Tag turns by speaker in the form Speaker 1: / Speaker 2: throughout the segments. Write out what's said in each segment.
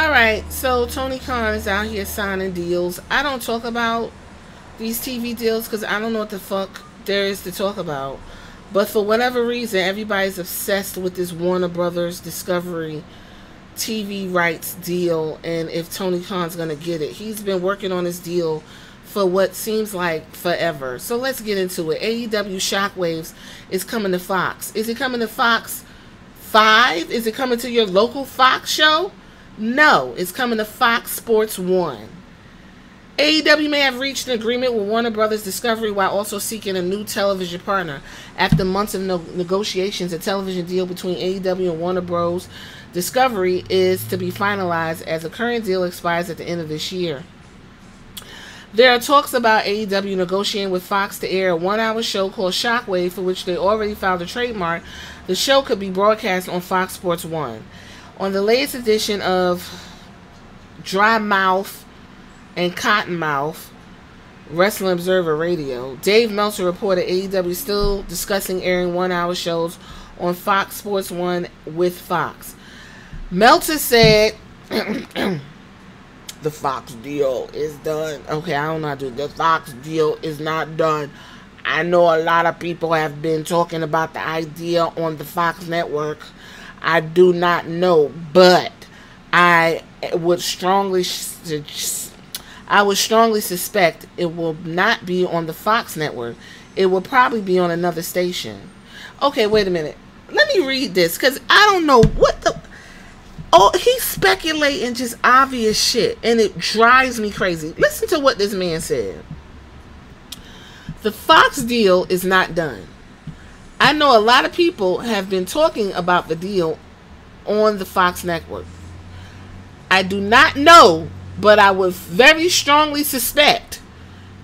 Speaker 1: All right, so Tony Khan is out here signing deals. I don't talk about these TV deals because I don't know what the fuck there is to talk about. But for whatever reason, everybody's obsessed with this Warner Brothers Discovery TV rights deal and if Tony Khan's going to get it. He's been working on this deal for what seems like forever. So let's get into it. AEW Shockwaves is coming to Fox. Is it coming to Fox 5? Is it coming to your local Fox show? No, it's coming to Fox Sports 1. AEW may have reached an agreement with Warner Brothers Discovery while also seeking a new television partner. After months of no- negotiations, a television deal between AEW and Warner Bros. Discovery is to be finalized as the current deal expires at the end of this year. There are talks about AEW negotiating with Fox to air a one hour show called Shockwave, for which they already filed a trademark. The show could be broadcast on Fox Sports 1. On the latest edition of Dry Mouth and Cottonmouth Wrestling Observer Radio, Dave Meltzer reported AEW still discussing airing one hour shows on Fox Sports 1 with Fox. Meltzer said the Fox deal is done. Okay, I don't know how to do the Fox deal is not done. I know a lot of people have been talking about the idea on the Fox network I do not know, but I would strongly I would strongly suspect it will not be on the Fox network. It will probably be on another station. Okay, wait a minute. Let me read this cuz I don't know what the Oh, he's speculating just obvious shit and it drives me crazy. Listen to what this man said. The Fox deal is not done. I know a lot of people have been talking about the deal on the Fox network. I do not know, but I would very strongly suspect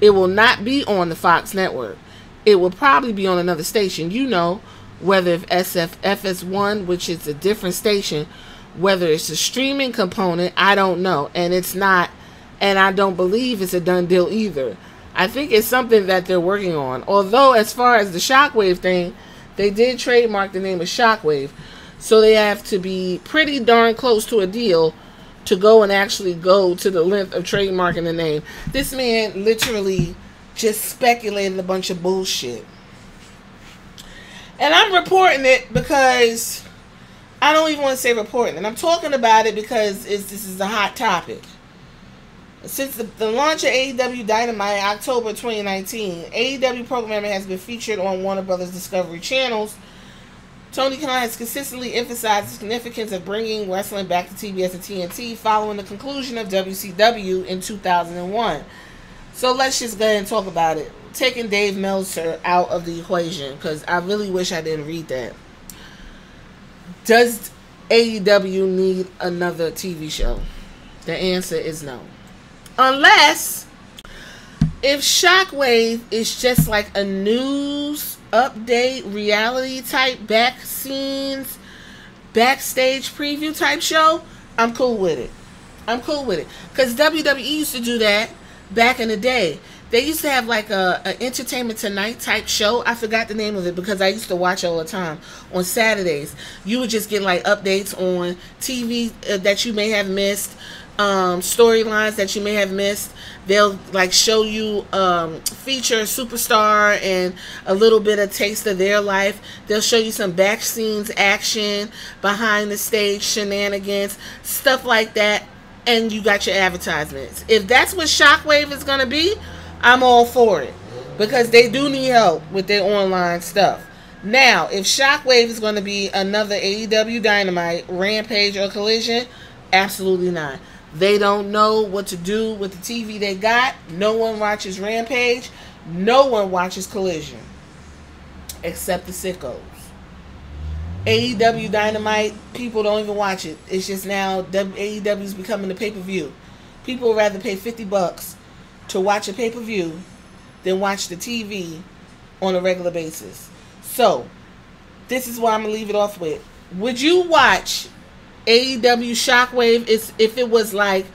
Speaker 1: it will not be on the Fox network. It will probably be on another station. You know, whether if SF FS1, which is a different station, whether it's a streaming component, I don't know. And it's not and I don't believe it's a done deal either. I think it's something that they're working on. Although as far as the shockwave thing, they did trademark the name of Shockwave, so they have to be pretty darn close to a deal to go and actually go to the length of trademarking the name. This man literally just speculated a bunch of bullshit. And I'm reporting it because I don't even want to say reporting. And I'm talking about it because this is a hot topic. Since the, the, launch of AEW Dynamite in October 2019, AEW programming has been featured on Warner Brothers Discovery channels. Tony Khan has consistently emphasized the significance of bringing wrestling back to TBS and TNT following the conclusion of WCW in 2001. So let's just go ahead and talk about it. Taking Dave Meltzer out of the equation because I really wish I didn't read that. Does AEW need another TV show? The answer is no. Unless if Shockwave is just like a news update, reality type back scenes, backstage preview type show, I'm cool with it. I'm cool with it. Because WWE used to do that back in the day. They used to have like a, a, Entertainment Tonight type show. I forgot the name of it because I used to watch all the time on Saturdays. You would just get like updates on TV uh, that you may have missed, um, storylines that you may have missed. They'll like show you um, feature superstar and a little bit of taste of their life. They'll show you some back scenes action, behind the stage shenanigans, stuff like that. And you got your advertisements. If that's what Shockwave is gonna be, I'm all for it because they do need help with their online stuff. Now, if Shockwave is going to be another AEW Dynamite, Rampage, or Collision, absolutely not. They don't know what to do with the TV they got. No one watches Rampage. No one watches Collision. Except the sickos. AEW Dynamite, people don't even watch it. It's just now AEW is becoming the pay per view. People would rather pay 50 bucks to watch a pay per view than watch the TV on a regular basis. So, this is what I'm going to leave it off with. Would you watch AEW Shockwave is if it was like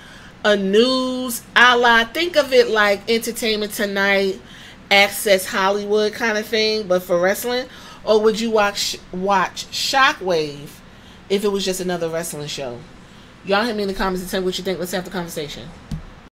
Speaker 1: a news a la think of it like Entertainment Tonight, Access Hollywood kind of thing, but for wrestling, or would you watch watch Shockwave if it was just another wrestling show? Y'all hit me in the comments and tell me what you think. Let's have the conversation.